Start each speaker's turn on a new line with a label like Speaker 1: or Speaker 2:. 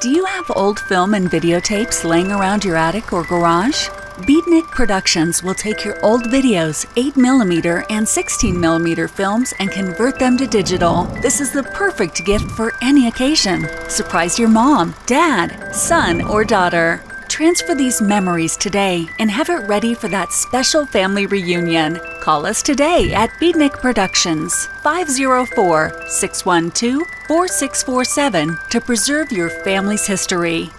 Speaker 1: Do you have old film and videotapes laying around your attic or garage? Beatnik Productions will take your old videos, 8mm and 16mm films, and convert them to digital. This is the perfect gift for any occasion. Surprise your mom, dad, son, or daughter. Transfer these memories today and have it ready for that special family reunion. Call us today at Beatnik Productions 504 612 4647 to preserve your family's history.